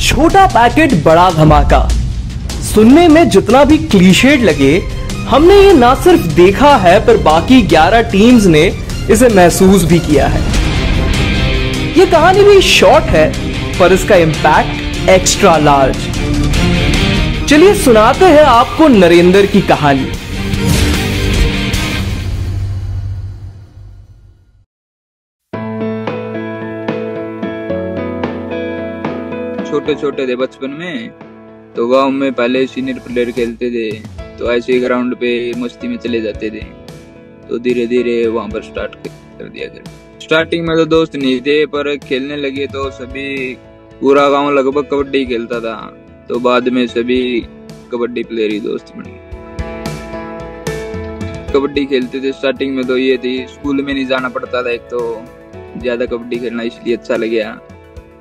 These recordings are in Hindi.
छोटा पैकेट बड़ा धमाका। सुनने में जितना भी क्लीशेड लगे, हमने ये ना सिर्फ़ देखा है, पर बाकी 11 टीम्स ने इसे महसूस भी किया है। ये कहानी भी शॉर्ट है, पर इसका इंपैक्ट एक्स्ट्रा लार्ज चलिए सुनाते हैं आपको नरेंद्र की कहानी। छोटे छोटे थे बचपन में। तो गाँव में पहले सीनियर प्लेयर खेलते थे तो ऐसे ग्राउंड पे मस्ती में चले जाते थे। तो धीरे धीरे वहाँ पर स्टार्ट कर दिया गया। स्टार्टिंग में तो दोस्त नहीं थे, पर खेलने लगे तो सभी पूरा गाँव लगभग कबड्डी खेलता था। तो बाद में सभी कबड्डी प्लेयर ही दोस्त बन कबड्डी खेलते थे स्टार्टिंग में तो ये थी स्कूल में नहीं जाना पड़ता था एक तो। ज़्यादा कबड्डी खेलना इसलिए अच्छा लग गया।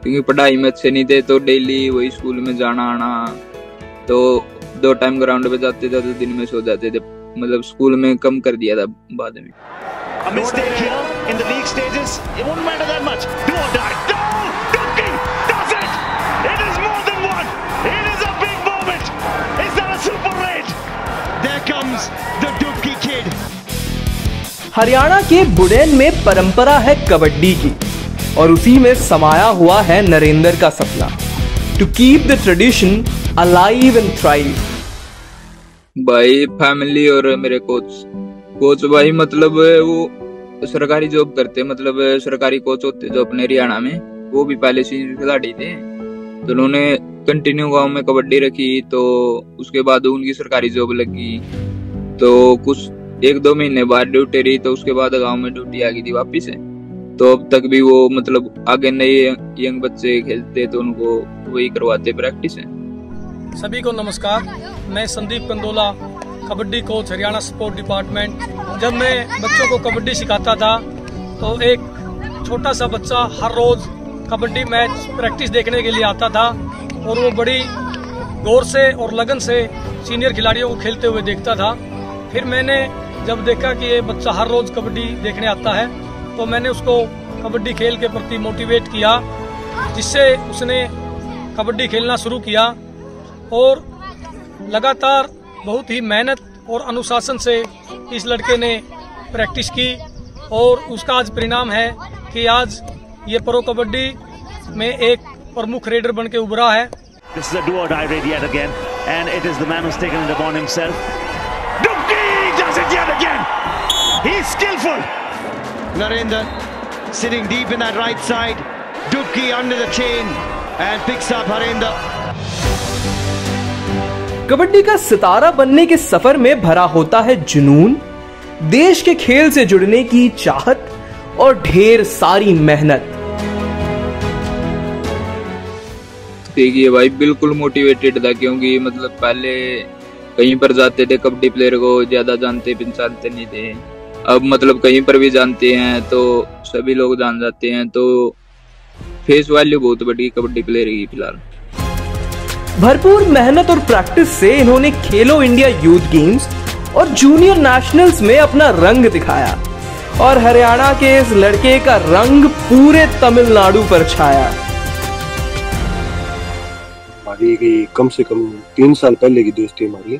क्योंकि पढ़ाई में अच्छे नहीं थे तो डेली वही स्कूल में जाना आना तो दो टाइम ग्राउंड पे जाते थे तो दिन में सो जाते थे। मतलब स्कूल में कम कर दिया था बाद में। हरियाणा के बुडेन में परंपरा है कबड्डी की। और उसी में समाया हुआ है नरेंद्र का सपना। To keep the tradition alive and thrive भाई फैमिली और मेरे कोच कोच भाई मतलब वो सरकारी जॉब करते मतलब सरकारी कोच होते जो अपने हरियाणा में, वो भी पहले सीनियर खिलाड़ी थे। तो उन्होंने कंटिन्यू गाँव में कबड्डी रखी तो उसके बाद उनकी सरकारी जॉब लगी। तो कुछ एक दो महीने बाद ड्यूटी रही तो उसके बाद गाँव में ड्यूटी आ गई थी वापिस। से तो अब तक भी वो मतलब आगे नए यंग बच्चे खेलते तो उनको वही करवाते प्रैक्टिस है। सभी को नमस्कार। मैं Sandeep Kandola, kabaddi coach Haryana sport department जब मैं बच्चों को कबड्डी सिखाता था तो एक छोटा सा बच्चा हर रोज कबड्डी मैच प्रैक्टिस देखने के लिए आता था और वो बड़ी गौर से और लगन से सीनियर खिलाड़ियों को खेलते हुए देखता था। फिर मैंने जब देखा कि ये बच्चा हर रोज कबड्डी देखने आता है तो मैंने उसको कबड्डी खेल के प्रति मोटिवेट किया, जिससे उसने कबड्डी खेलना शुरू किया और लगातार बहुत ही मेहनत और अनुशासन से इस लड़के ने प्रैक्टिस की और उसका आज परिणाम है कि आज ये प्रो कबड्डी में एक प्रमुख रेडर बन के उभरा है This is a do or die raid yet again. And it is the man who's taken it upon himself. Dookie does it yet again. He's skillful. Narendra sitting deep in that right side. Dubki under the chain and picks up Harendra. Kabaddi का सितारा बनने के सफ़र में भरा होता है जुनून देश के खेल से जुड़ने की चाहत और ढेर सारी मेहनत देखिए भाई बिल्कुल मोटिवेटेड था क्योंकि मतलब पहले कहीं पर जाते थे कबड्डी प्लेयर को ज़्यादा जानते पहचानते नहीं थे अब मतलब कहीं पर भी जानते हैं तो सभी लोग जान जाते हैं तो फेस वैल्यू बहुत बढ़ी कबड्डी प्लेयर की फ़िलहाल। भरपूर मेहनत और प्रैक्टिस से इन्होंने खेलो इंडिया यूथ गेम्स और जूनियर नेशनल्स में अपना रंग दिखाया और हरियाणा के इस लड़के का रंग पूरे तमिलनाडु पर छाया। हमारी कम से कम तीन साल पहले की दोस्ती हमारी।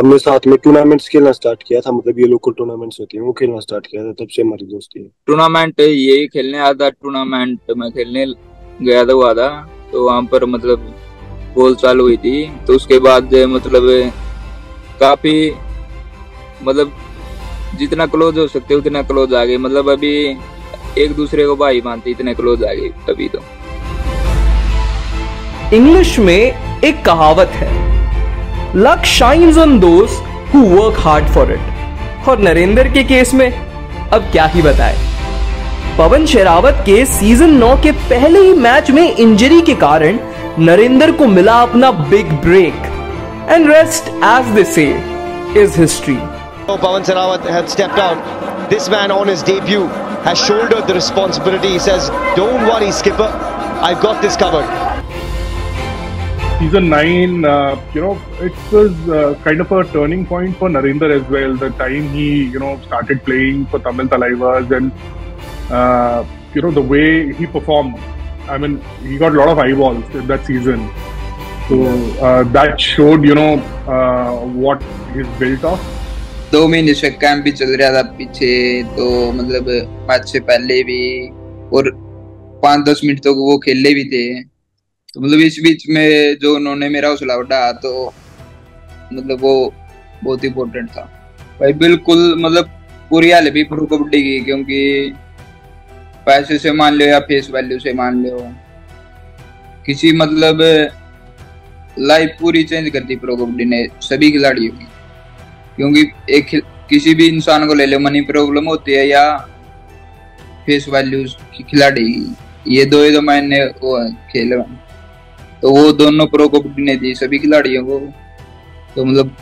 हमने साथ में टूर्नामेंट्स खेलना स्टार्ट किया था मतलब ये लोकल टूर्नामेंट्स होती हैं वो खेलना स्टार्ट किया था तब से हमारी दोस्ती है। टूर्नामेंट यही खेलने आया था टूर्नामेंट में खेलने गया था हुआ था। तो वहाँ पर मतलब बोल चालू हुई थी। तो उसके बाद मतलब काफ़ी मतलब जितना क्लोज हो सकते उतना क्लोज आ गए मतलब अभी एक दूसरे को भाई मानते इतने क्लोज आ गए अभी तो। इंग्लिश में एक कहावत है luck shines on those who work hard for it और नरेंद्र के केस में, अब क्या ही बताए? पवन शेरावत के सीज़न नौ के पहले ही मैच में इंजरी के कारण नरेंद्र को मिला अपना big break and rest as they say is history Pawan Sehrawat has this man on his debut has shouldered the responsibility don't worry skipper I got this covered season 9 uh, you know it was uh, kind of a turning point for Narendra as well the time he you know started playing for Tamil Talaivas and uh, you know the way he performed. I mean, he got a lot of eyeballs in that season. So uh, that showed, you know, uh, what he's built of. दो महीने से कैंप भी चल रहा था पीछे तो मतलब मैच से पहले भी और पाँच दस मिनट तक तो वो खेले भी थे तो मतलब इस बीच में जो उन्होंने मेरा हौसला बढ़ाया तो मतलब वो बहुत इम्पोर्टेंट था। भाई बिल्कुल मतलब पूरी हाल भी प्रो कबड्डी की, क्योंकि पैसे से मान लो या फेस वैल्यू से मान लो किसी मतलब लाइफ पूरी चेंज कर दी प्रो कबड्डी ने, सभी खिलाड़ियों की। क्योंकि एक किसी भी इंसान को ले लो मनी प्रॉब्लम होती है या फेस वैल्यू की खिलाड़ी, ये दो ही तो मैंने वो खेल। तो वो दोनों प्रो कबड्डी ने दी सभी खिलाड़ियों को तो मतलब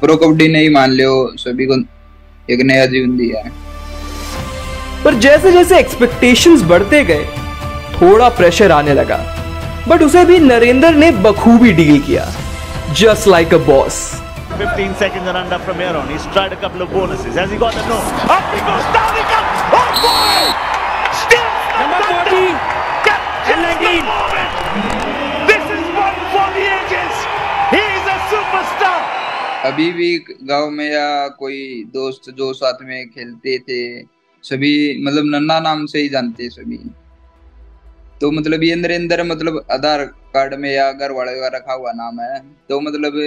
प्रो कबड्डी ने ही मान लो सभी को एक नया जीवन दिया है पर जैसे जैसे एक्सपेक्टेशंस बढ़ते गए थोड़ा प्रेशर आने लगा बट उसे भी नरेंद्र ने बखूबी डील किया just like a boss 15 seconds and under from here on. He's tried a couple of bonuses. Has he got the no? Up he goes, down he comes. Oh boy! Still number 40. And अभी भी गाँव में या कोई दोस्त जो साथ में खेलते थे, सभी मतलब नन्ना नाम से ही जानते सभी। तो मतलब ये नरेंद्र मतलब आधार कार्ड में या घर वाले का रखा हुआ नाम है। तो मतलब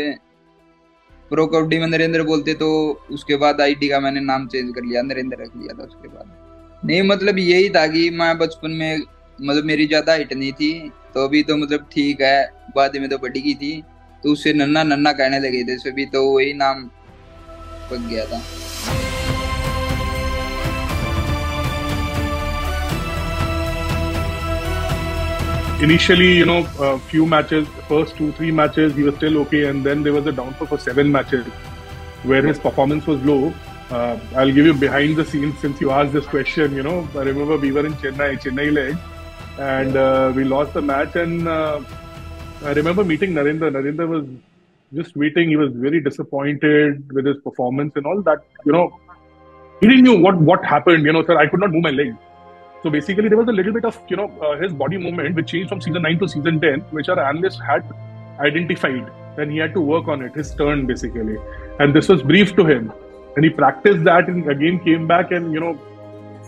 प्रो कबड्डी में नरेंद्र बोलते तो उसके बाद आईडी का मैंने नाम चेंज कर लिया नरेंद्र रख लिया था उसके बाद। नहीं मतलब यही था कि मैं बचपन में मतलब मेरी ज़्यादा हाइट नहीं थी। तो अभी तो मतलब ठीक है, बाद में तो बढ़ी गई थी। तो उससे नन्ना नन्ना कहने लगे थे सभी तो वही नाम पक गया था initially, you know, a few matches, first two, three matches, he was still okay, and then there was a downfall for seven matches where his performance was low. Uh, I'll give you behind the scenes since you asked this question. You know, I remember we were in Chennai, Chennai leg, and uh, we lost the match. And uh, I remember meeting Narendra. Narendra was just waiting. He was very disappointed with his performance and all that. You know, he didn't know what what happened. You know, sir, I could not move my leg. So basically, there was a little bit of you know uh, his body movement which changed from season nine to season ten, which our analysts had identified, and he had to work on it. His turn basically, and this was briefed to him, and he practiced that, and again came back, and you know,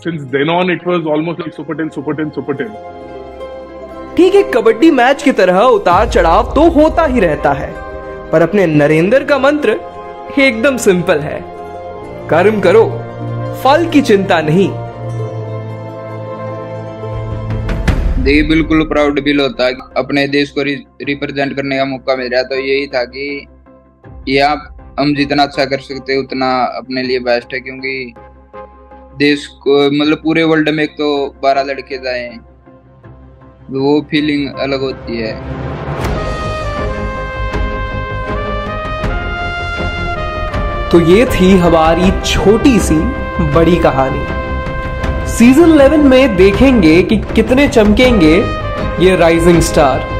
since then on, it was almost like super ten, super ten, super ten. ठीक है कबड्डी मैच की तरह उतार चढ़ाव तो होता ही रहता है, पर अपने नरेंद्र का मंत्र एकदम सिंपल है। कर्म करो, फल की चिंता नहीं। देखिए बिल्कुल प्राउड फील होता है अपने देश को रिप्रेजेंट करने का मौका मिल रहा तो यही था कि ये आप, हम जितना अच्छा कर सकते उतना अपने लिए बेस्ट है, क्योंकि देश को मतलब पूरे वर्ल्ड में एक तो बारह लड़के जाए वो फीलिंग अलग होती है। तो ये थी हमारी छोटी सी, बड़ी कहानी। सीज़न 11 में देखेंगे कि कितने चमकेंगे ये राइजिंग स्टार